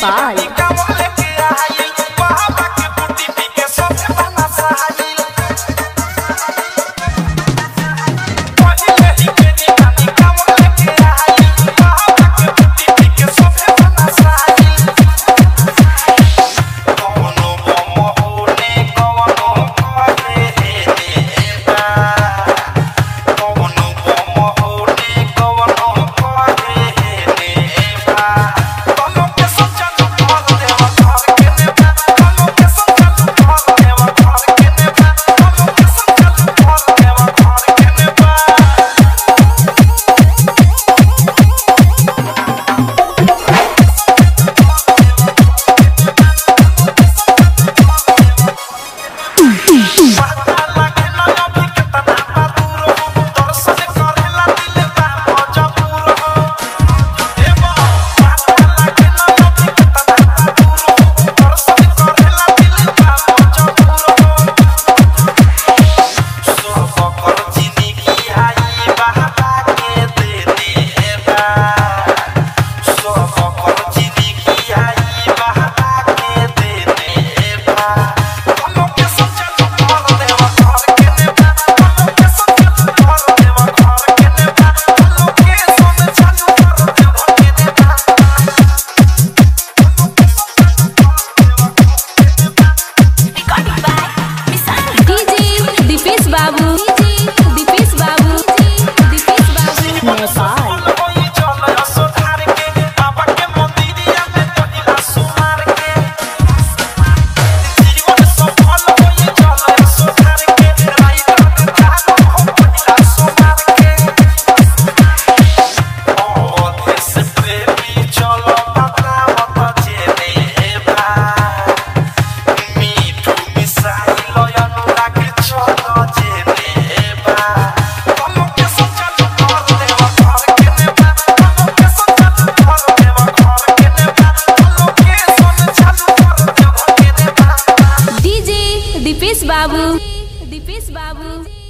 八阿 I Dipis Babu.